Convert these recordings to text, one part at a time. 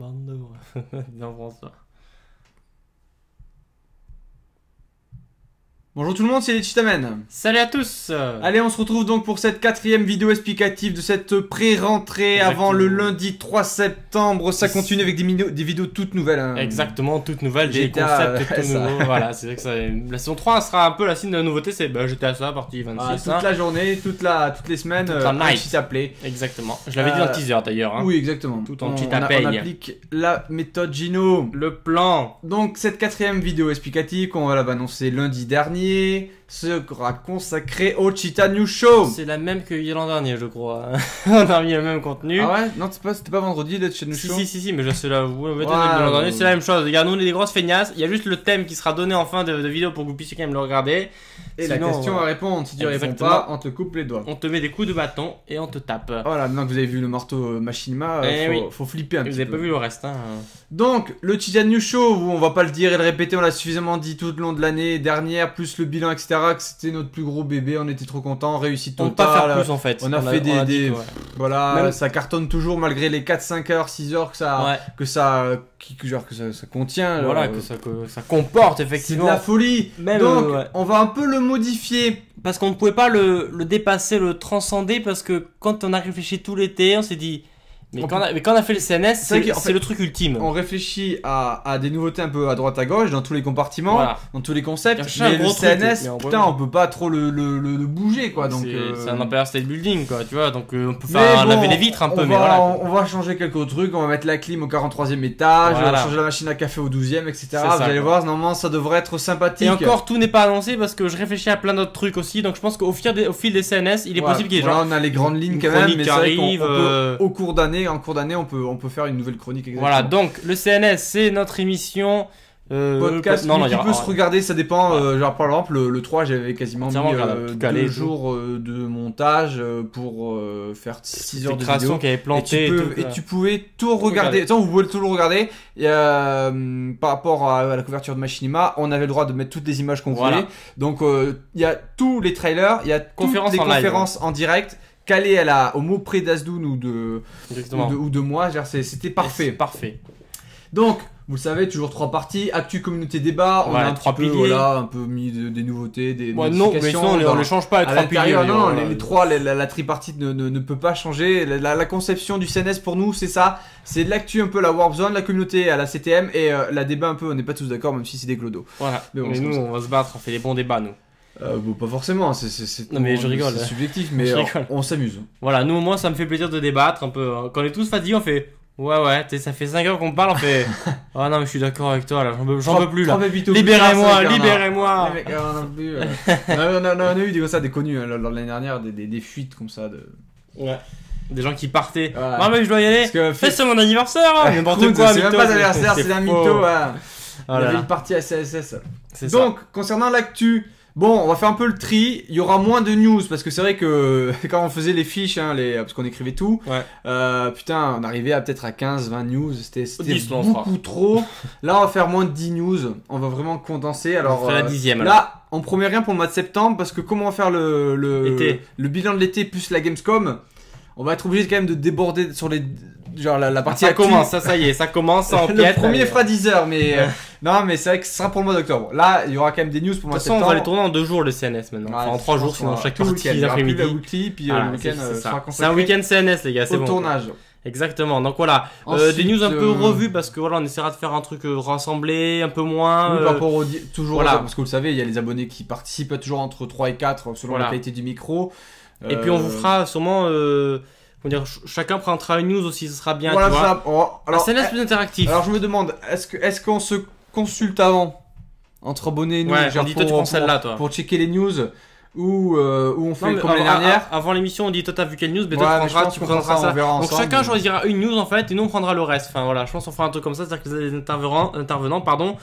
Non, François. Bonjour tout le monde, c'est les Chitamen. Salut à tous Allez, on se retrouve donc pour cette quatrième vidéo explicative de cette pré-rentrée avant le lundi 3 septembre. Ça continue avec des, vidéos toutes nouvelles. hein. Exactement, toute nouvelle, des GTA, concepts euh, tout nouveaux. voilà, c'est vrai que ça... La saison 3 sera un peu la signe de la nouveauté, c'est bah, GTA ça, partie 26. Ah, toute hein. la journée, toute la, toutes les semaines, Toute euh, la un night. appelé. Exactement. Je l'avais dit Euh, dans le teaser d'ailleurs. hein. Oui, exactement. Tout en on, cheat on à a- paye. on applique la méthode Gino. Le plan. Donc cette quatrième vidéo explicative qu'on va annoncer lundi dernier dernier, sera consacrée au Cheetah News Show. C'est la même que l'an dernier, je crois. On a mis le même contenu. Ah ouais? Non, c'est pas, c'était pas vendredi le Cheetah News Si, Show? si, si, si, mais je sais là, vous l'avez l'an dernier, c'est la même chose. Regarde, nous, on est des grosses feignasses. Il y a juste le thème qui sera donné en fin de, de vidéo pour que vous puissiez quand même le regarder. Et la Sinon, question voilà. à répondre, si tu réponds pas, on te coupe les doigts. On te met des coups de bâton et on te tape. Voilà, maintenant que vous avez vu le marteau euh, Machinima, euh, Eh faut, oui. faut flipper un Vous petit avez peu. pas vu le reste, hein. Donc, le Cheetah News Show, où on va pas le dire et le répéter, on l'a suffisamment dit tout le long de l'année dernière, plus le bilan, etc., que c'était notre plus gros bébé, on était trop contents, réussite On peut pas faire totale. plus en fait. on a fait des- dit des- que, ouais. Voilà, Même- ça cartonne toujours malgré les 4, 5 heures, 6 heures que ça, Ouais, que ça, que genre, que ça, ça contient. voilà, genre, que ça, que ça comporte C'est de effectivement. la folie. Même, Donc, euh, ouais. on va un peu le modifier. Parce qu'on ne pouvait pas le, le dépasser, le transcender, parce que quand on a réfléchi tout l'été, on s'est dit. Mais On quand, peut- on a, mais quand on a fait le CNS, c'est qu'en c'est fait, le truc ultime. On réfléchit à, à des nouveautés un peu à droite à gauche, dans tous les compartiments, Voilà. dans tous les concepts. Mais le truc, CNS, putain, on peut pas trop le, le, le, le bouger, quoi. Donc, c'est euh, c'est un Empire State Building, quoi, tu vois. Donc euh, on peut faire bon, laver les vitres un peu, on mais va, voilà. On, on va changer quelques trucs, on va mettre la clim au 43e étage, on va changer la machine à café au 12e, etc. C'est Vous ça, allez quoi. voir, normalement ça devrait être sympathique. Et encore, tout n'est pas annoncé parce que je réfléchis à plein d'autres trucs aussi. Donc je pense qu'au fil des, au fil des CNS, il est Ouais, possible qu'il y ait genre. on a les grandes lignes quand même, mais euh, au cours d'année, en cours d'année, on peut, on peut faire une nouvelle chronique. Exactement. Voilà, donc le CNS, c'est notre émission. Euh, podcast non, non, qui aura- peut se regarder, ça dépend. euh, genre par exemple, le, le 3, j'avais quasiment mis euh, deux jours euh, de montage pour faire 6 heures de vidéo. qui Et tu, planté. tout, et tu pouvais tout regarder. Attends, vous pouvez tout le regarder. Et, par rapport à, à la couverture de Machinima, on avait le droit de mettre toutes les images qu'on Voilà. voulait. Donc il y a tous les trailers, il y a toutes les en live. conférences en direct calées à la, au mot près d'Azdoun ou de, ou de, ou de moi. C'était parfait. Parfait. Donc, vous le savez, toujours trois parties. Actu, communauté, débat. On Voilà, a un trois petit peu, piliers. voilà, un peu mis de- des nouveautés, des Ouais, non, mais sinon, on, les change pas les à trois piliers. non, mais les, les trois, la, la- la tripartite ne, ne- ne peut pas changer. La, la- conception du CNS pour nous, c'est ça. C'est de l'actu un peu la Warp Zone, la communauté à la CTM et euh, la débat un peu. On n'est pas tous d'accord, même si c'est des clodos. Voilà. Mais Mais, bon, c'est nous, on va se battre, on fait des bons débats, nous. Euh, bon, pas forcément. C'est, c'est, Non, mais je rigole. Subjectif, mais rigole. on s'amuse. Voilà, nous, au moins, ça me fait plaisir de débattre un peu. hein. Quand on est tous fatigués, on fait. Ouais, ouais, ça fait 5 heures qu'on parle, on fait. Ah non, mais je suis d'accord avec toi, là, j'en peux, peux plus, là. Libérez-moi, libérez-moi. On a on, on on eu des, ça, des connus hein, l'année dernière, des, des, des fuites comme ça. De... Ouais. Des gens qui partaient. Ouais. Ah, mais je dois y aller. Parce c'est mon anniversaire, hein. N'importe quoi, c'est même pas d'anniversaire, c'est un mytho. Oh Il avait une partie à CSS. Donc, concernant l'actu, bon, on va faire un peu le tri. Il y aura moins de news parce que c'est vrai que quand on faisait les fiches, hein, les... parce qu'on écrivait tout, Ouais. euh, putain, on arrivait à peut-être à 15, 20 news. C'était c'était 10, on fera. beaucoup trop. Là, on va faire moins de 10 news. On va vraiment condenser. Alors, On fera la euh, dixième. Là, on promet rien pour le mois de septembre parce que comment on va faire le, le, le bilan de l'été plus la Gamescom? On va être obligé quand même de déborder sur les. Genre la, la partie Ça commence, ça, ça y est, ça commence, ça le premier fera 10 heures, mais euh, non, mais c'est vrai que ce sera pour le mois d'octobre. Là, il y aura quand même des news pour le mois de façon, on septembre. va les tourner en deux jours le CNS maintenant. Ouais, enfin, en trois jours, sinon chaque partie l'après-midi. puis euh, Voilà, le week-end c'est- euh, c'est un week-end CNS, les gars, c'est bon. tournage. Exactement. Donc voilà, Euh, des news un peu euh, revues parce que voilà, on essaiera de faire un truc euh, rassemblé, un peu moins. Oui, par rapport au toujours voilà. parce que vous le savez, il y a les abonnés qui participent toujours entre 3 et 4 selon Voilà. la qualité du micro. Et puis on vous fera sûrement, comment dire, ch- chacun présentera une news aussi, ce sera bien. Voilà tu vois. ça. Oh, Alors, alors, un CNS plus interactif. alors je me demande, est-ce que est-ce qu'on se consulte avant entre abonnés et nous, ouais, genre on dit toi tu pour- prends celle-là, toi. pour checker les news ou euh, on fait Non, comme l'année dernière. avant l'émission, on dit toi t'as vu quelle news, mais Ouais, toi mais tu prendras, tu prendras ça, ça. Donc chacun choisira une news en fait, et nous on prendra le reste. Enfin voilà, je pense qu'on fera un truc comme ça, c'est-à-dire que les intervenants, intervenants pardon,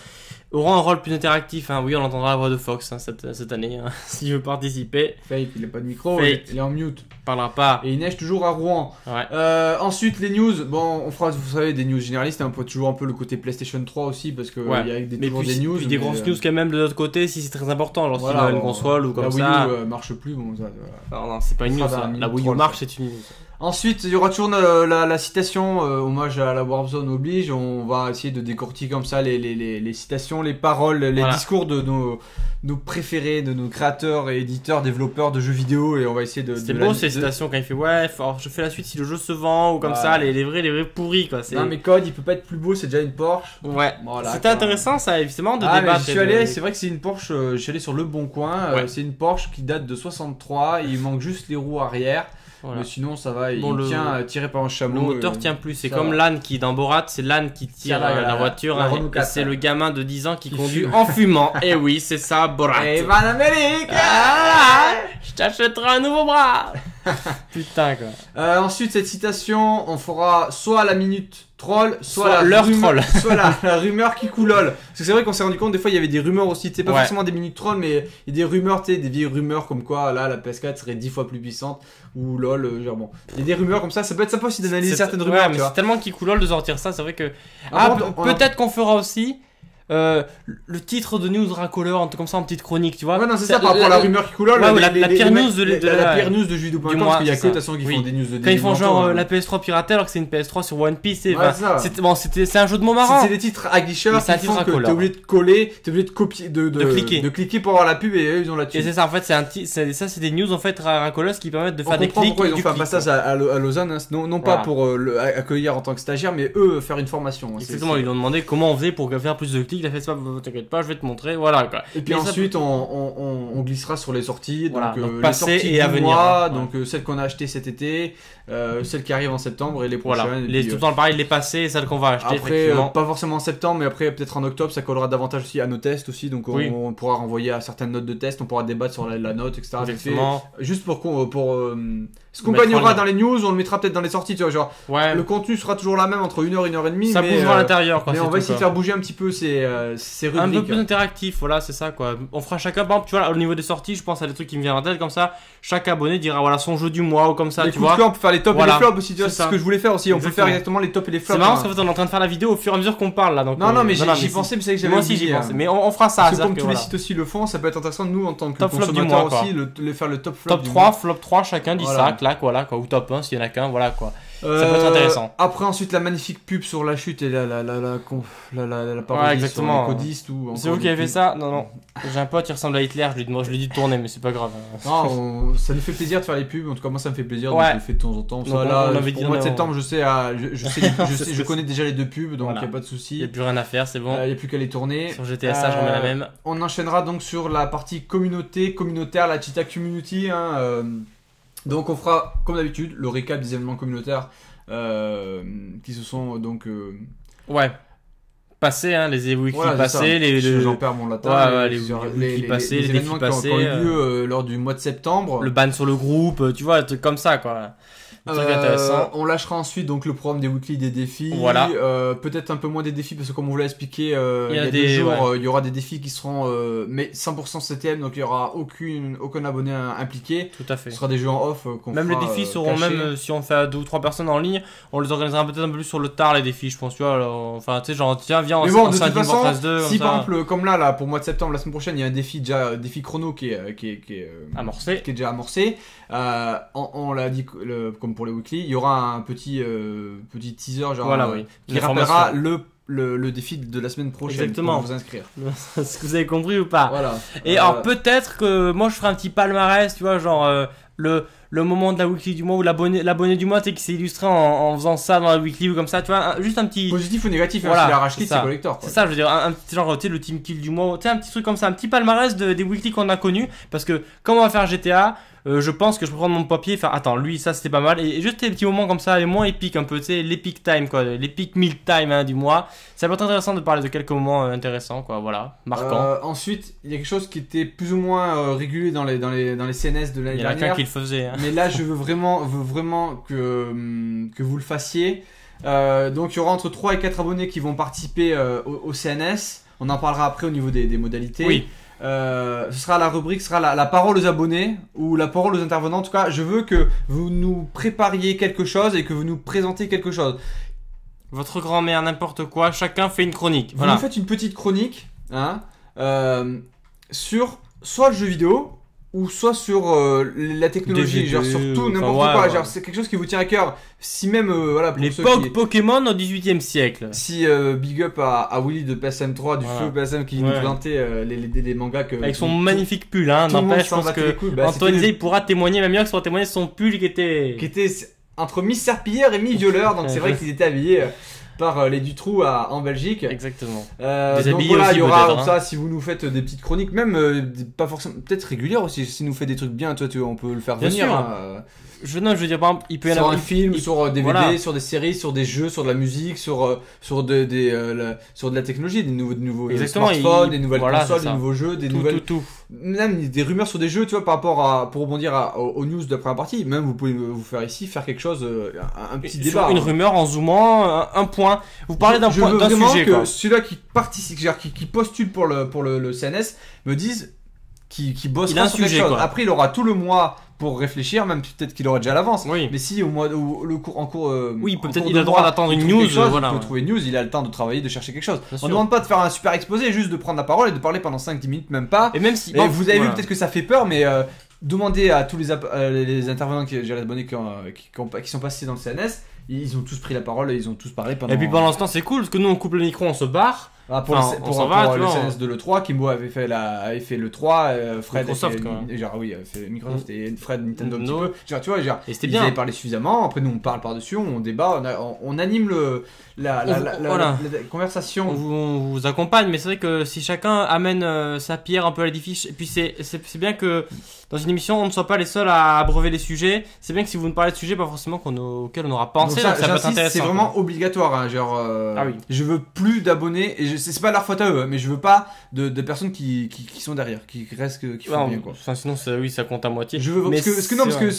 auront un rôle plus interactif. Hein. Oui, on entendra la voix de Fox hein, cette, cette année, hein, s'il veut participer. Fake, il a pas de micro, Fake. il est en mute. Il parlera pas. Et il neige toujours à Rouen. Ouais. Euh, ensuite, les news. Bon, on fera, vous savez, des news généralistes. hein, On peut toujours un peu le côté PlayStation 3 aussi, parce que Ouais. il y a des, Mais toujours puis, des news. puis des grosses euh, news quand même de l'autre côté, si c'est très important, genre voilà, a une console ou la comme Wii ça. U euh, marche plus, bon, ça, voilà. Non, non, c'est pas une news. un La Wii U marche, c'est une news. Ensuite, il y aura toujours euh, la, la citation, euh, hommage à la Warzone oblige. On va essayer de décortiquer comme ça les, les, les, les citations, les paroles, les Voilà. discours de nos, nos préférés, de nos créateurs et éditeurs, développeurs de jeux vidéo. Et on va essayer de. C'était beau la- ces citations quand il fait ouais, alors je fais la suite si le jeu se vend ou comme ça, les, les vrais, les vrais pourris quoi. c'est- Non, mais Code, il peut pas être plus beau, c'est déjà une Porsche. Ouais. Voilà, C'était intéressant ça, évidemment, de Ah, débattre. je suis de- allé, c'est vrai que c'est une Porsche, euh, je suis allé sur le bon coin, euh, Ouais. c'est une Porsche qui date de 63, il manque juste les roues arrière, Voilà. mais sinon ça va, il Bon, le- tient euh, tiré par un Le chameau. moteur euh, tient plus, c'est comme l'âne qui dans Borat, c'est l'âne qui tire euh, la- la voiture hein, Renault et 4, c'est le gamin de 10 ans qui Qui conduit fume. en fumant. et oui, c'est ça Borat. Et va en Amérique Ah, je t'achèterai un nouveau bras. Putain quoi. Euh, Ensuite, cette citation, on fera soit la minute troll, soit, Soit la l'heure rumeur- troll. soit la, la rumeur qui coulole. Parce que c'est vrai qu'on s'est rendu compte, des fois, il y avait des rumeurs aussi, c'est pas Ouais. forcément des minutes troll, mais il y a des rumeurs, tu des vieilles rumeurs comme quoi, là, la PS4 serait 10 fois plus puissante, ou lol, euh, genre bon. Il y a des rumeurs comme ça, ça peut être sympa aussi d'analyser C'est- certaines ouais, rumeurs, mais tu vois. c'est tellement qui coulole de sortir ça, c'est vrai que. Ah, Ah, peut-être qu'on fera aussi. Euh, le titre de news racoleur, un truc comme ça en petite chronique, tu vois. Ouais, non, c'est ça, par rapport à la rumeur qui coulole. Ouais, la- les- la les- pire news de- de- la, la pire news de parce qu'il y a que, de toute façon, qui Oui. font des news de Quand ils font genre euh, hein. la PS3 piratée alors que c'est une PS3 sur One Piece, c'est Ouais, c'est bon, un jeu de mots marrant. C'est des titres aguicheurs c'est un titre que t'es obligé de coller, t'es obligé de copier, de, De cliquer. de cliquer pour avoir la pub et eux ils ont la Et thune. c'est ça en fait, c'est un ça c'est des news en fait ra- racoleuses qui permettent de faire des clics. pourquoi et ils ont fait un passage à, Lausanne, hein, non, pas pour euh, accueillir en tant que stagiaire, mais eux faire une formation. hein, Exactement, ils ont demandé comment on faisait pour faire plus de clics. Il a fait ça, t'inquiète pas, je vais te montrer. Voilà quoi. Et puis Mais ensuite, on, on, on- on glissera sur les sorties. Voilà, donc, donc euh, les sorties et à venir, mois, donc euh, celles qu'on a achetées cet été, euh, celles qui arrivent en septembre et les prochaines. Voilà, et les, puis, tout le temps pareil, les passés et celles qu'on va acheter. Après, pas forcément en septembre, mais après peut-être en octobre, ça collera davantage aussi à nos tests aussi. Donc on, Oui. on pourra renvoyer à certaines notes de test, on pourra débattre sur la, la note, etc. Exactement. Juste pour pour ce qu'on gagnera dans les news, on le mettra peut-être dans les sorties. Tu vois, genre Ouais, le contenu sera toujours la même entre une heure et une heure et demie. ça mais, bougera à euh, l'intérieur quoi. mais on va essayer de faire bouger un petit peu ces, euh, ces un peu rubriques. plus interactif, voilà, c'est ça quoi. On fera chacun, par exemple, tu vois, au niveau des sorties, je pense à des trucs qui me viennent en tête comme ça. Chaque abonné dira voilà son jeu du mois ou comme ça, les tu vois. on peut faire les tops Voilà. et les flops aussi. Tu vois, C'est ce que je voulais faire aussi. On peut faire exactement les tops et les flops. C'est marrant hein. parce fait on est en train de faire la vidéo au fur et à mesure qu'on parle là. Donc, Non, euh, non, mais voilà, j'y pensais, mais c'est que j'avais Moi aussi j'y pensais. hein. Mais on, fera ça. Comme tous les sites aussi le font, ça peut être intéressant de nous en tant que consommateurs aussi, faire le top flop. Top du 3, mois. flop 3, chacun dit ça, clac, voilà quoi. Ou top 1 s'il y en a qu'un, voilà quoi. Euh, peut être intéressant. Après ensuite la magnifique pub sur la chute et la la la la la, la, la parodie Ouais, exactement. sur les ou C'est vous qui avez fait ça? Non, non. J'ai un pote, il ressemble à Hitler, je lui, moi, je lui dis de tourner, mais c'est pas grave. hein. Non, on- ça nous fait plaisir de faire les pubs. En tout cas, moi, ça me fait plaisir. Ouais. Donc, je le fais de temps en temps. Ça, là, le mois de septembre, je sais, ah, je, je sais, je, sais- connais déjà les deux pubs, donc il Voilà. n'y a pas de Il n'y souci. a plus rien à faire, c'est bon. Il n'y a plus qu'à les tourner. Sur GTSA, je remets la Euh, même. On enchaînera donc sur la partie communauté, communautaire, la Cheetah Community. hein, euh, donc on fera, comme d'habitude, le récap des événements communautaires euh, qui se sont donc... euh, Ouais. Passé, hein, les voilà, passés, les, le, perds mon latin. Ouais, passés, les événements qui ont- qui ont eu passés, lieu euh, lors du mois de septembre. le ban sur le groupe, tu vois, un truc comme ça, quoi. Euh, on lâchera ensuite donc le programme des weekly des défis. Voilà. Euh, Peut-être un peu moins des défis parce que comme on vous l'a expliqué, euh, il y a, des- deux jours, ouais. il y aura des défis qui seront mais 100% CTM donc il y aura aucune aucun abonné impliqué. Tout à fait. Ce sera des jeux en off Même les fera, défis euh, seront cachés. même si on fait à deux ou trois personnes en ligne, on les organisera peut-être un peu plus sur le tard les défis, je pense. Tu vois, alors, enfin, tu sais, genre tiens, viens, on Mais bon, on de toute façon, Fortress 2, si par ça, exemple comme là là pour mois de septembre la semaine prochaine il y a un défi déjà défi chrono qui est qui est, qui est, amorcé. qui est déjà amorcé. On on l'a dit le- comme pour les weekly, il y aura un petit euh, petit teaser genre Voilà, euh, oui. qui rappellera le, le le défi de la semaine prochaine Exactement. pour vous inscrire. Est-ce que vous avez compris ou pas Voilà. Et Euh, alors peut-être que moi je ferai un petit palmarès, tu vois, genre euh, le, le moment de la weekly du mois ou l'abonné l'abonné du mois, tu sais, qui s'est illustré en, en faisant ça dans la weekly ou comme ça, tu vois, un- juste un petit... positif ou négatif, hein, Voilà, la rage c'est kit, ça. c'est. C'est ça, je veux dire, un, un petit genre, tu sais, le team kill du mois, tu sais, un petit truc comme ça, un petit palmarès de, des weekly qu'on a connus, parce que quand on va faire GTA, euh, je pense que je peux prendre mon papier et faire, attends, lui, ça c'était pas mal, et, et juste des petits moments comme ça, les moins épiques un peu, tu sais, l'epic time, quoi, l'epic meal time hein, du mois, ça peut être intéressant de parler de quelques moments euh, intéressants, quoi, voilà, marquants. Euh, ensuite, il y a quelque chose qui était plus ou moins régulier dans les, dans, les, dans les CNS de l'année Il y en a qu'un dernière. qui le faisait, hein. Mais là, je veux vraiment, veux vraiment que, hum, que vous le fassiez. Euh, donc, il y aura entre 3 et 4 abonnés qui vont participer euh, au, au CNS. On en parlera après au niveau des, des modalités. Oui. Euh, ce sera la rubrique, ce sera la, la parole aux abonnés ou la parole aux intervenants. En tout cas, je veux que vous nous prépariez quelque chose et que vous nous présentiez quelque chose. Votre grand-mère, n'importe quoi, chacun fait une chronique. Vous Voilà. nous faites une petite chronique hein, sur soit le jeu vidéo ou soit sur euh, la technologie, genre sur tout, enfin, n'importe ouais, quoi. ouais. Genre c'est quelque chose qui vous tient à cœur. Si même euh, voilà pour ceux L'époque qui- Pokémon au 18 e siècle. si euh, big up à, à Willy de PSM3 du Voilà. feu PSM qui nous euh, les, les, les mangas que Avec son tout- magnifique pull, hein. N'empêche, je pense que les. Bah, Antoine il pourra témoigner, même mieux que sur témoigner son pull qui était. qui était entre mi-serpillière et mi-violeur. Donc c'est vrai qu'ils étaient habillés par euh, les Dutroux à, en Belgique. Exactement. Euh, donc voilà, il y aura comme hein. ça si vous nous faites des petites chroniques, même euh, pas forcément, peut-être régulières aussi. Si nous fait des trucs bien, toi, tu, on peut le faire Bien venir. sûr. hein, euh, Je, non, je veux dire, par exemple, il peut y en sur avoir. un film, il- sur euh, DVD, voilà. sur des séries, sur des jeux, sur de la musique, sur euh, sur de, des euh, la- sur de la technologie, des nouveaux, des nouveaux Exactement, smartphones, il- des nouvelles voilà, consoles, des nouveaux jeux, des Tout, nouvelles tout, tout. même des rumeurs sur des jeux, tu vois, par rapport à pour rebondir à- aux, aux news de la première partie. Même vous pouvez vous faire ici faire quelque chose, euh, un, un petit Sur débat. une hein. rumeur en zoomant, un, un point. Vous parlez d'un point, d'un sujet, que celui-là qui participe, genre, qui, qui postule pour le pour le, le CNS me dise qui qui bosse sur quelque chose. quoi. Après, il aura tout le mois pour réfléchir, même peut-être qu'il aura déjà l'avance. Oui. Mais si au mois ou le cours en cours euh, Oui, peut-être- il a le droit d'attendre une news, chose, voilà, il peut ouais. trouver une news, il a le temps de travailler, de chercher quelque chose. Bien On ne demande pas de faire un super exposé, juste de prendre la parole et de parler pendant 5-10 minutes, même pas. Et même si. Et bon, vous avez voilà. vu peut-être que ça fait peur, mais euh, demandez à tous les, euh, les- intervenants qui, j'ai abonnés qui, ont, qui, qui ont- qui sont passés dans le CNS, ils ont tous pris la parole et ils ont tous parlé pendant. Et puis pendant ce temps, c'est cool parce que nous on coupe le micro, on se barre. Ah, pour Enfin, le, pour, pour, va, le vois, de l'E3, Kimbo avait fait, la, avait fait le 3, euh, Fred Microsoft, avait quoi. genre, oui, avait fait Microsoft et Fred Nintendo un petit No. peu. Genre, tu vois, genre, Et c'était ils bien. avaient parlé suffisamment. Après, nous on parle par-dessus, on débat, on, a- on- on anime le, la, la, On- la, la- voilà. la- la conversation. On vous, on vous accompagne, mais c'est vrai que si chacun amène euh, sa pierre un peu à l'édifice, et puis c'est c'est- c'est bien que dans une émission on ne soit pas les seuls à abreuver les sujets. C'est bien que si vous ne parlez de sujets, pas forcément qu'on auxquels on aura pensé, Donc ça, donc ça peut être j'insiste, intéressant. C'est vraiment obligatoire, hein, genre. euh, Ah oui. Je veux plus d'abonnés et je- c'est pas leur faute à eux, hein, mais je veux pas de, de personnes qui, qui, qui sont derrière, qui restent, qui font Ouais, bien quoi. enfin, sinon, ça- oui, ça compte à moitié. Je veux Mais parce que, parce que non, parce que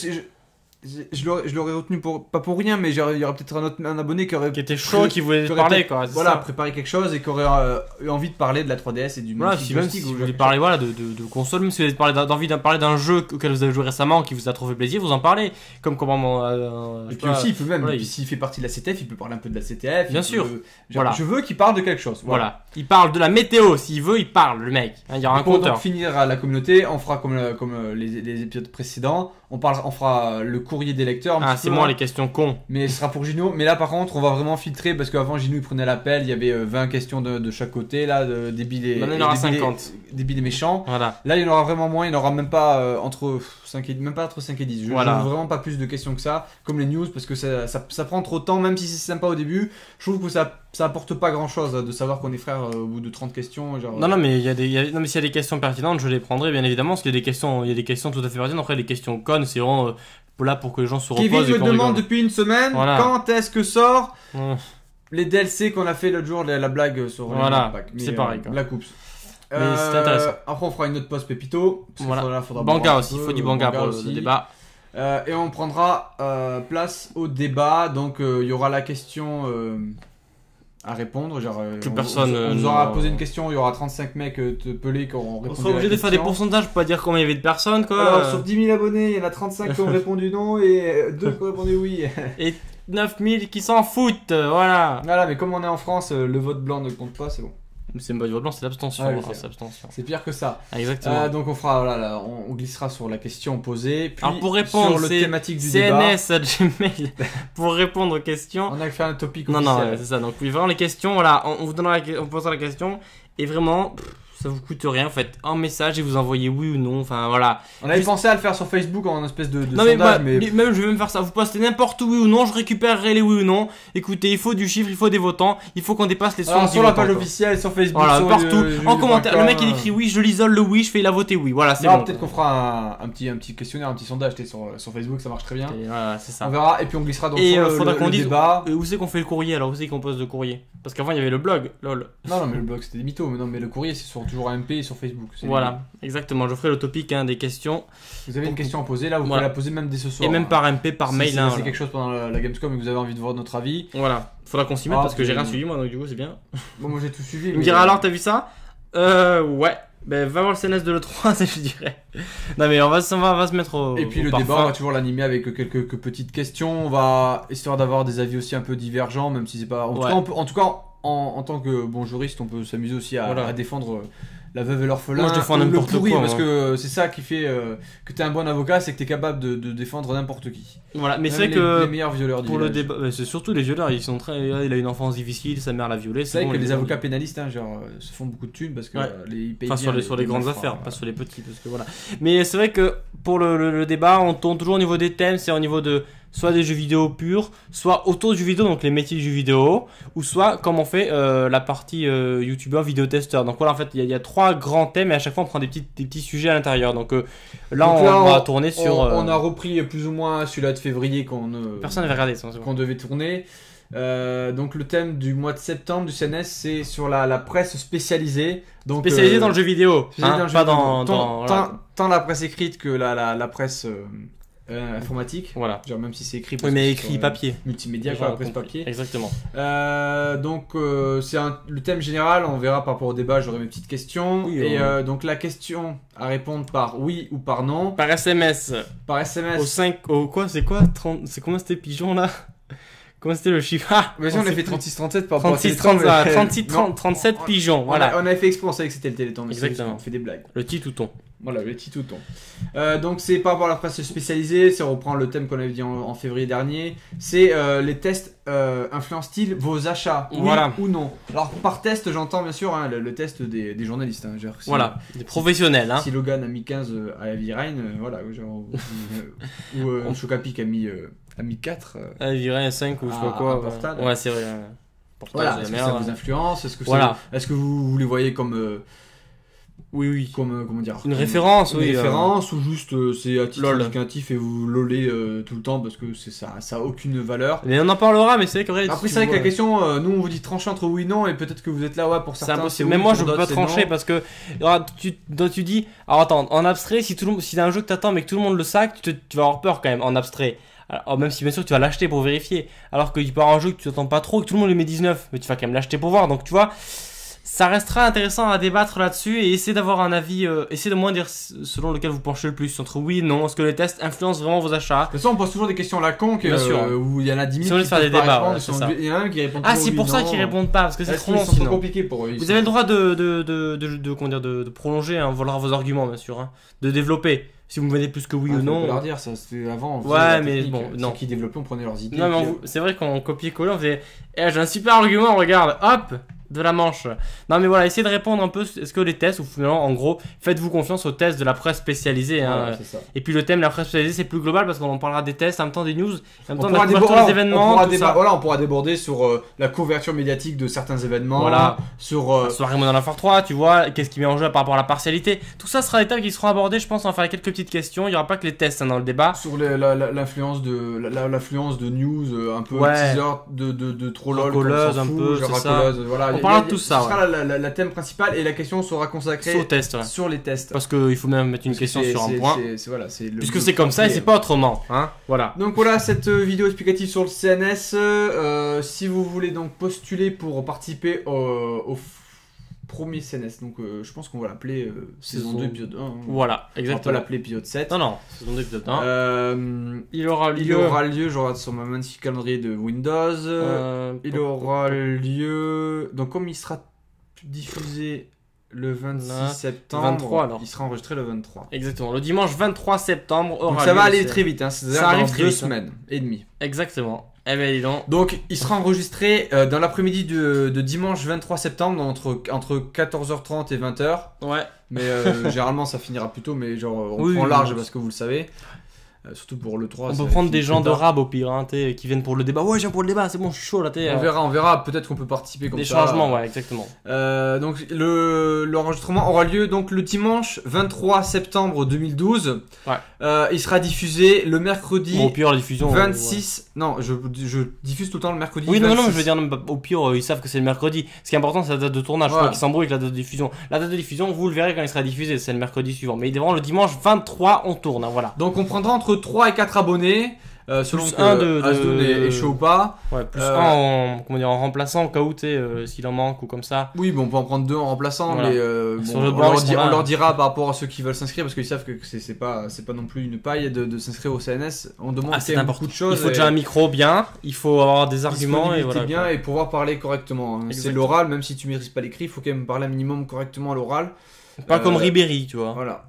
je, l'aurais- retenu pour pas pour rien, mais il y aurait peut-être un autre un abonné qui aurait Qui était chaud, qui voulait qui parler, quoi. voilà ça. préparé quelque chose et qui aurait euh, eu envie de parler de la 3DS et du Voilà, si même si ou vous voulez parler voilà, de, de, de console, même si vous avez d'envie de parler d'un jeu auquel vous avez joué récemment, qui vous a fait plaisir, vous en parlez. Comme comment. euh, je Et puis pas, aussi, il peut même, voilà, s'il fait partie de la CTF, il peut parler un peu de la CTF. Bien peut- sûr. genre, Voilà. Je veux qu'il parle de quelque chose. Voilà. Il parle de la météo, s'il veut, il parle, le mec. Hein, Il y aura un compteur. finir à la communauté, on fera comme, comme euh, les, les épisodes précédents. On, parle, on fera le courrier des lecteurs. Ah, c'est peu, moi hein. les questions cons. Mais ce sera pour Gino. Mais là, par contre, on va vraiment filtrer parce qu'avant, Gino il prenait l'appel. Il y avait euh, 20 questions de, de chaque côté, là, de, débiles et, Maintenant, il y en aura débiles et- 50. débiles et méchants. Voilà. Là, il y en aura vraiment moins. Il n'y en aura même pas euh, entre 5 et, même pas entre 5 et 10. Je, Voilà. veux vraiment pas plus de questions que ça, comme les news, parce que ça, ça, ça prend trop de temps, même si c'est sympa au début. Je trouve que ça, ça apporte pas grand chose de savoir qu'on est frères euh, au bout de 30 questions. Genre, Non, non, mais il y a des, il y a- non, mais s'il y a des questions pertinentes, je les prendrai, bien évidemment, parce qu'il y a des questions, il y a des questions tout à fait pertinentes. Après, les questions connes, c'est vraiment euh, là pour que les gens se reposent. Kevin me demande depuis une semaine Voilà. quand est-ce que sort les DLC qu'on a fait l'autre jour, la, la blague sur Voilà, c'est pareil, euh. Mais c'est intéressant. Après, on fera une autre pause Pépito. Voilà. faudra- faudra Banga aussi, il faut du banga, pour le- aussi. le débat. Euh, et on prendra euh, place au débat. Donc, euh, il y aura la question euh, à répondre. Genre, euh, Que on- personne, On, on vous euh, aura posé une question. Il y aura 35 mecs euh, te pelés qui auront On répondu. sera à la obligé de faire des pourcentages pour pas dire combien il y avait de personnes, quoi. Alors, Euh, sur 10 000 abonnés, il y en a 35 qui ont répondu non et 2 qui ont répondu oui. 9000 qui s'en foutent, voilà. Voilà, mais comme on est en France, le vote blanc ne compte pas, c'est bon. C'est une blanc, c'est l'abstention. Hein, c'est l'abstention. C'est pire que ça. Ah, exactement. Euh, donc on fera, voilà, là, on, on glissera sur la question posée. Puis Alors, pour répondre, sur le thématique du débat. CNS à Gmail pour répondre aux questions. On a fait un topic Non, non, ouais, c'est ça. Donc, oui, vraiment, les questions, voilà, on, on vous donnera on posera la question. Et vraiment, pff, ça vous coûte rien. Vous faites un message et vous envoyez oui ou non. Enfin, voilà. On avait Juste- pensé à le faire sur Facebook en espèce de, de non, mais, sondage, mais, li- même, je vais même faire ça. Vous postez n'importe où oui ou non, je récupérerai les oui ou non. Écoutez, il faut du chiffre, il faut des votants. Il faut qu'on dépasse les 70 Alors, sur la page officielle, sur Facebook, Voilà, sur partout. le- le- en le- commentaire, le le- mec il écrit oui, je l'isole le oui, je fais il a voté oui. Voilà, c'est bon. peut-être qu'on fera un, un petit, un petit questionnaire, un petit sondage sur, sur Facebook, ça marche très bien. Et voilà, c'est ça. On verra, et puis on glissera Et sur euh, le, faudra le- qu'on le dise débat. euh, où c'est qu'on fait le courrier alors où c'est qu'on pose le courrier? Parce qu'avant il y avait le blog, lol. Non, non, mais le blog c'était des mythos, mais non, mais le courrier c'est sur toujours AMP et sur Facebook. Voilà, exactement. Je ferai le topic hein, des questions Vous avez une question à poser, là, vous Voilà. pouvez la poser même dès ce soir. et même hein. par MP, par Si mail. hein, c'est voilà. quelque chose pendant la, la Gamescom et que vous avez envie de voir notre avis. Voilà, faudra qu'on s'y mette Ah, parce que j'ai rien suivi moi donc du coup c'est bien. Bon, moi j'ai tout suivi. Il me dira alors t'as vu ça? Euh ouais. Ben va voir le CNS de l'E3 ça je dirais. Non mais on va, se- on va, on va se mettre au. Et puis au le parfum. débat, on va toujours l'animer avec quelques, quelques petites questions. On va histoire d'avoir des avis aussi un peu divergents, même si c'est pas. En, tout cas, on peut- en tout cas, en, en tant que bon juriste, on peut s'amuser aussi à, Voilà. à défendre la veuve et l'orphelin. Le pourri, quoi, parce que c'est ça qui fait euh, que t'es un bon avocat, c'est que t'es capable de, de défendre n'importe qui. Voilà, mais c'est que les meilleurs violeurs du pour le débat, c'est surtout les violeurs, ils sont très. Il a une enfance difficile, sa mère l'a violé. C'est vrai bon, que les avocats pénalistes, hein, genre, euh, se font beaucoup de thunes parce que Ouais. euh, les, ils payent Enfin, sur les, sur les grandes affaires, pas sur les petits, parce que voilà. Mais c'est vrai que pour le, le- le débat, on tourne toujours au niveau des thèmes, c'est au niveau de soit des jeux vidéo purs, soit autour du jeu vidéo, donc les métiers du jeu vidéo, ou soit comme on fait euh, la partie euh, youtubeur, vidéotesteur. Donc voilà, en fait, il y, a- il y a trois grands thèmes et à chaque fois on prend des petits, des petits sujets à l'intérieur. Donc euh, là, Donc on, va tourner sur. on, on a repris plus ou moins celui-là de février qu'on Personne n'avait regardé ça. qu'on devait tourner. Donc le thème du mois de septembre du CNS c'est sur la, la presse spécialisée. Donc, Spécialisé euh, dans le jeu vidéo, hein, dans le jeu pas vidéo. dans. tant, dans- voilà. tant- tant la presse écrite que la, la, la presse euh, informatique. Voilà. Genre même si c'est écrit. Oui, mais écrit sur, euh, papier. Multimédia, quoi, presse papier. Exactement. Euh, donc euh, c'est un- le thème général, on verra par rapport au débat, j'aurai mes petites questions. Oui, et on- euh, donc la question à répondre par oui ou par non, Par SMS, par SMS. au 5. Au quoi C'est quoi 30 C'est combien c'était pigeon là? Comment c'était le chiffre? Ah, Vas-y, on sait a fait plus. 36-37 par rapport à 36, Téléthon, 30, mais- ah, 36, Non, 30, 37 on- pigeons, On, voilà. a- on avait fait exprès, on savait que c'était le Téléthon, mais Exactement. qu'on fait des blagues. Le petit touton. Voilà, le petit touton. Euh, donc c'est par rapport à la presse spécialisée, ça reprend le thème qu'on avait dit en, en février dernier. C'est euh, les tests euh, influencent-ils vos achats? Oui Voilà. ou non? Alors par test, j'entends bien sûr hein, le, le test des, des journalistes. hein, genre, si- Voilà, des professionnels, hein. Si Logan a mis 15 euh, à Heavy Rain, voilà, ou genre, ou, euh, a mis, a mis 4. euh, Ah, il dirait un 5 ou je sais pas quoi. ouais. Ouais, c'est vrai. portage voilà, est-ce que ça vous influence? Est-ce que, Voilà. est-ce que vous, vous les voyez comme, Oui, oui. comme euh, comment dire Une référence, une oui. euh, référence ou juste euh, c'est à titre indicatif et vous lolez euh, tout le temps parce que c'est ça, ça a aucune valeur. Mais on en parlera, mais c'est vrai que vrai, Après si c'est vrai que la question, nous on vous dit trancher entre oui et non et peut-être que vous êtes là ouais pour C'est certains. impossible. oui, Même moi, pour je peux pas c'est trancher parce que alors, tu, donc, tu dis. Alors attends, en abstrait, si tout le monde, si t'as un jeu que t'attends mais que tout le monde le sac, tu, te- tu vas avoir peur quand même en abstrait. Alors, même si bien sûr tu vas l'acheter pour vérifier. Alors que tu peux avoir un jeu que tu attends pas trop, que tout le monde le met 19, mais tu vas quand même l'acheter pour voir. Donc tu vois, ça restera intéressant à débattre là-dessus et essayer d'avoir un avis, euh, essayer de moins dire selon lequel vous penchez le plus entre oui et non. Est-ce que les tests influencent vraiment vos achats? De toute façon, on pose toujours des questions à la con, que, Bien sûr. euh, où il y en a 10 Si 000 on qui faire des débats, ouais, c'est sont Il y en a un qui répond Ah, c'est pour ça qu'ils répondent pas parce que c'est trop long sinon. compliqués pour eux Vous sont- avez le droit de, de, de, de, de- comment dire, de, de prolonger, hein, vos vos arguments, bien sûr, hein, de développer. Si vous me venez plus que oui Ah, ou non. pas leur dire ça, c'était avant. on Ouais, mais bon, euh, non. Ceux qui développaient, on prenait leurs idées. Non, mais vous- c'est vrai qu'on copiait-collait, on faisait Eh, j'ai un super argument, regarde, hop, de la manche. Non, mais voilà, essayez de répondre un peu. Est-ce que les tests, ou finalement, en gros, faites-vous confiance aux tests de la presse spécialisée. hein. Et puis le thème de la presse spécialisée, c'est plus global parce qu'on en parlera des tests, en même temps des news, en même On temps de pourra, la couverture des on événements. pourra déba- ça. voilà, on pourra déborder sur euh, la couverture médiatique de certains événements, Voilà. sur euh, Soirée Modern Warfare 3, tu vois, qu'est-ce qui met en jeu par rapport à la partialité. Tout ça sera des thèmes qui seront abordés, je pense, on va faire quelques petites questions. Il n'y aura pas que les tests hein, dans le débat. sur l'influence de la- de news euh, un peu Ouais. teaser de de, de Racoleuse, s'en un peu, voilà On parlera de tout ça, ce sera la, la- la- la thème principal et la question sera consacrée Sur test, ouais. sur les tests Parce qu'il faut même mettre une Parce question sur un point. voilà, le- Puisque c'est comme ça et c'est pas autrement. Hein voilà. Donc voilà cette euh, vidéo explicative sur le CNS. Euh, si vous voulez donc postuler pour participer au, premier CNS, donc euh, je pense qu'on va l'appeler euh, saison Saison- 2 épisode 1. hein. Voilà, On va pas exactement. l'appeler épisode 7. Non, non, saison 2 épisode 1. Euh, il aura lieu. il aura lieu, je regarde sur ma magnifique calendrier de Windows. euh, il aura lieu. Donc, comme il sera diffusé le 26 Là, septembre, 23 alors. il sera enregistré le 23. Exactement. Le dimanche 23 septembre aura Donc, ça lieu va le aller très vite, hein, Ça arrive dans très deux vite, hein. semaines et demie. Exactement. Eh ben, dis donc. Donc, il sera enregistré euh, dans l'après-midi de, de dimanche 23 septembre, entre, entre 14h30 et 20h. Ouais. Mais euh, généralement, ça finira plus tôt, mais genre, on Oui, prend oui, large oui. parce que vous le savez. Euh, surtout pour le 3. On peut prendre des gens rab au pire, hein, qui viennent pour le débat. Ouais, je viens pour le débat, c'est bon, je suis chaud là, t'es. On euh, verra, on verra. Peut-être qu'on peut participer comme Des ça. changements, ouais, exactement. Euh, donc le l'enregistrement aura lieu donc le dimanche 23 septembre 2012. Ouais. Euh, il sera diffusé le mercredi Bon, au pire, la diffusion. euh, 26. Non, je, je diffuse tout le temps le mercredi. Oui, non, non, 26. mais je veux dire, non, bah, au pire, euh, ils savent que c'est le mercredi. Ce qui est important, c'est la date de tournage. Je Ouais. crois qu'ils s'embrouillent avec la date de diffusion. La date de diffusion, vous le verrez quand il sera diffusé, c'est le mercredi suivant. Mais vraiment, le dimanche 23, on tourne, hein, voilà. Donc on prendra entre 3 et 4 abonnés. euh, selon Plus que un de- de- est, est chaud ou pas. Ouais, plus Euh, un en, comment dire, en remplaçant au cas où, euh, s'il en manque ou comme ça. Oui, bon, on peut en prendre deux en remplaçant, Voilà. mais euh, Sur bon, le on, leur on dira par rapport à ceux qui veulent s'inscrire parce qu'ils savent que c'est c'est pas, c'est pas non plus une paille de, de s'inscrire au CNS. On demande Ah, c'est beaucoup de choses. Il faut et déjà un micro bien, il faut avoir des arguments et voilà. bien quoi. et pouvoir parler correctement. hein. C'est l'oral, même si tu maîtrises pas l'écrit, il faut quand même parler un minimum correctement à l'oral. Pas Euh, comme Ribéry, tu vois. Voilà.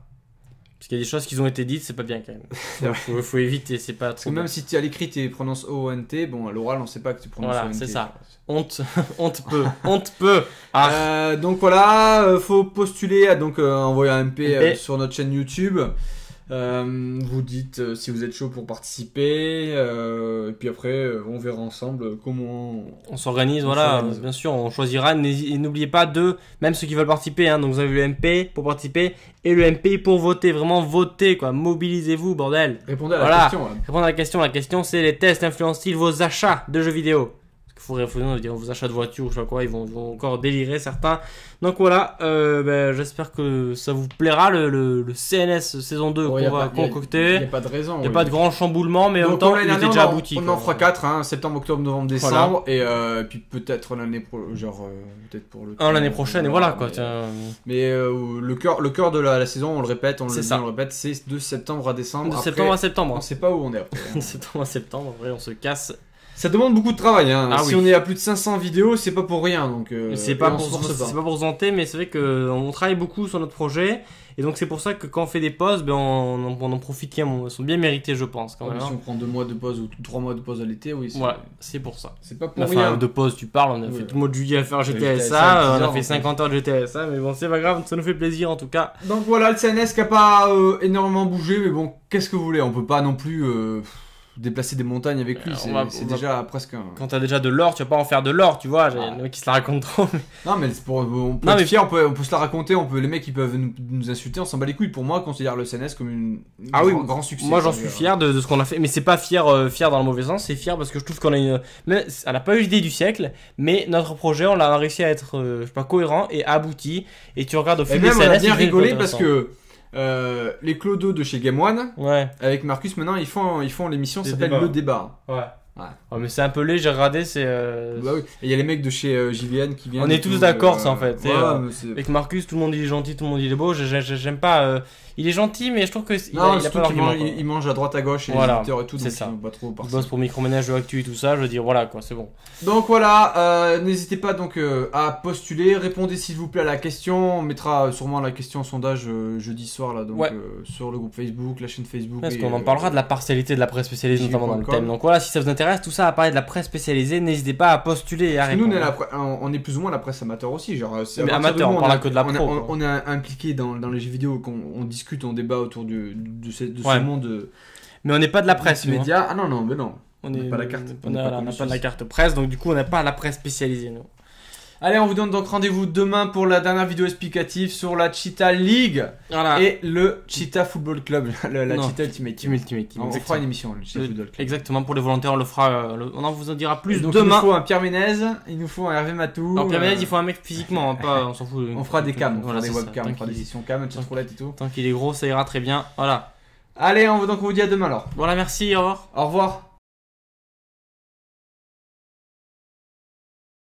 Parce qu'il y a des choses qui ont été dites, c'est pas bien quand même. vrai. faut, faut éviter, c'est pas trop même si tu à l'écrit tu prononces O-N-T, bon, à l'oral on sait pas que tu prononces Voilà, O-N-T. c'est ça. Honte, honte peu, honte peu. Ah, Euh, donc voilà, euh, faut postuler à donc euh, envoyer un MP, MP. sur notre chaîne YouTube. Euh, vous dites euh, si vous êtes chaud pour participer, euh, et puis après on verra ensemble comment. on s'organise, voilà, bien sûr, on choisira. N'oubliez pas de, même ceux qui veulent participer, hein, donc vous avez le MP pour participer et le MP pour voter. Vraiment voter, quoi. Mobilisez-vous, bordel. Répondez à la Voilà. question. là. Répondre à la question. La question, c'est les tests influencent-ils vos achats de jeux vidéo? Faut dire vos achats de voitures, je sais quoi, ils vont, encore délirer certains. Donc voilà, euh, ben, j'espère que ça vous plaira le, le- le CNS saison 2 Bon, qu'on va pas- concocter. y a pas de raison. Il n'y a oui. pas de grand chamboulement, mais en même Donc, temps, il était déjà on abouti. On quoi. en fera 4, hein, septembre, octobre, novembre, décembre, et euh, puis peut-être l'année pro- genre euh, peut-être pour le. Un l'année prochaine, et voilà quoi. Mais, tiens. mais, le cœur, le cœur de la, la saison, on le répète, on le dit, on le répète, c'est de septembre à décembre. De Après, septembre à septembre. On sait pas où on est après. De septembre à septembre, vrai, on se casse. Ça demande beaucoup de travail. Hein. Ah si oui. on est à plus de 500 vidéos, c'est pas pour rien. Donc, euh, c'est pas, on pour se pas pour mais c'est vrai qu'on travaille beaucoup sur notre projet. Et donc c'est pour ça que quand on fait des pauses, ben on, on, on en profite quand même. Elles sont bien méritées, je pense. Quand Ouais, même, si hein. on prend deux mois de pause ou trois mois de pause à l'été, oui. c'est- Voilà, c'est pour ça. C'est pas pour Enfin, rien. de pause, tu parles. On a fait tout le mois de juillet à faire GTSA. 10 on a fait en 50 heures de GTSA. Mais bon, c'est pas grave, ça nous fait plaisir en tout cas. Donc voilà, le CNS qui a pas euh, énormément bougé, mais bon, qu'est-ce que vous voulez On peut pas non plus euh, déplacer des montagnes avec lui. Euh, C'est va- déjà presque un. Quand t'as déjà de l'or, tu vas pas en faire de l'or, tu vois. J'ai Ah. le mec qui se la raconte trop. mais- Non, mais c'est pour, on peut Non, mais- fier, on peut, on peut se la raconter, on peut, les mecs ils peuvent nous, nous insulter, on s'en bat les couilles. Pour moi, considère le CNS comme une, une Ah oui, grand, grand succès. Moi j'en suis fier de, de ce qu'on a fait, mais c'est pas fier, euh, fier dans le mauvais sens, c'est fier parce que je trouve qu'on a une. Mais elle a pas eu l'idée du siècle, mais notre projet on l'a réussi à être, euh, je sais pas, cohérent et abouti. Et tu regardes au Et fil des même on a CNS, bien rigolé parce que euh, les clodos de chez Game One, Ouais, avec Marcus maintenant, ils font, ils font l'émission qui s'appelle. Le Débat. ouais. Ouais. Ouais, mais c'est un peu léger, j'ai regardé, c'est. euh, Bah oui. Et il y a les mecs de chez euh, JVN qui viennent. On est tous d'accord, euh, ça, en fait, ouais, euh, mais c'est- Avec Marcus, tout le monde il est gentil, tout le monde il est beau. j'ai- j'ai- J'aime pas. Il est gentil, mais je trouve que il Non, a, il a surtout pas qu'il d'argument. mange, quoi. il, il mange à droite à gauche et Voilà, les et tout, c'est ça. pas trop Il bosse pour microménage de actu et tout ça. Je veux dire, voilà quoi, c'est bon. Donc voilà, euh, n'hésitez pas donc euh, à postuler, répondez s'il vous plaît à la question. On mettra sûrement la question en sondage euh, jeudi soir là, donc Ouais. sur le groupe Facebook, la chaîne Facebook. Parce qu'on en parlera de la partialité de la presse spécialisée, notamment dans le thème. Donc voilà, si ça vous intéresse, tout ça à parler de la presse spécialisée, n'hésitez pas à postuler et à nous, on est, la pre- on on est plus ou moins la presse amateur aussi. Genre, amateur, on parle que de la pro, on- est impliqué dans, les jeux vidéo, qu'on on discute, on débat autour du- de, ce, de ce Ouais. monde euh, Mais on n'est pas de la presse, hein. média. Ah non, non, mais non. On On n'a est pas la carte, On n'est n'a pas la carte presse, donc du coup, on n'a pas la presse spécialisée, nous. Allez, on vous donne donc rendez-vous demain pour la dernière vidéo explicative sur la Cheetah League Voilà. et le Cheetah Football Club, la. Cheetah Ultimate Team. Ultimate Team. On fera une émission, le Cheetah Football Club. Exactement, pour les volontaires, on le fera. euh, le- On en vous en dira plus donc, il demain. nous faut un Pierre Ménez, il nous faut un Hervé Matou. Alors, Pierre euh, Ménez, il faut un mec physiquement, hein, pas, on s'en fout. On fera des cams, on Voilà, fera des webcams, on fera des sessions cam, roulette et tout. Tant qu'il est gros, ça ira très bien. Voilà. Allez, on, donc on vous dit à demain alors. Voilà, merci, au revoir. Au revoir.